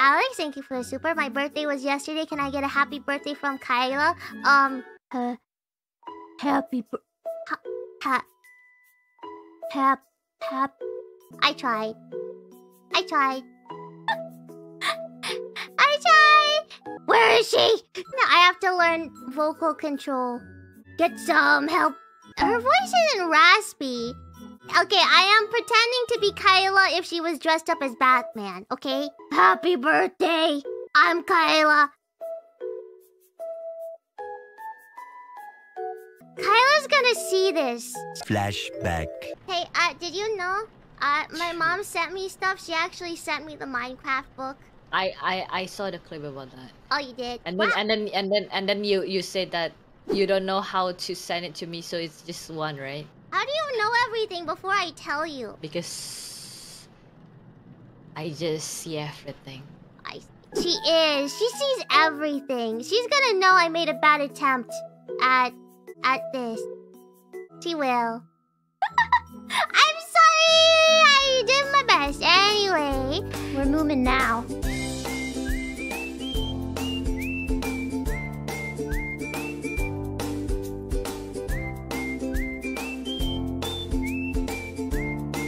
Alex, thank you for the super. My birthday was yesterday. Can I get a happy birthday from Kaela? Um, uh, happy ha, ha, hap, hap. I tried. I tried. I tried. Where is she? I have to learn vocal control. Get some help. Her voice isn't raspy. Okay, I am pretending to be Kaela if she was dressed up as Batman, okay? Happy birthday! I'm Kaela. Kaela's gonna see this. Flashback. Hey, uh, did you know? Uh, my mom sent me stuff. She actually sent me the Minecraft book. I, I I saw the clip about that. Oh, you did? And then Wow. and then and then and then you you said that you don't know how to send it to me, so it's just one, right? How do you know everything before I tell you? Because I just see everything. I, she is. She sees everything. She's gonna know I made a bad attempt at at this. She will. I'm sorry. I did my best. Anyway, we're moving now.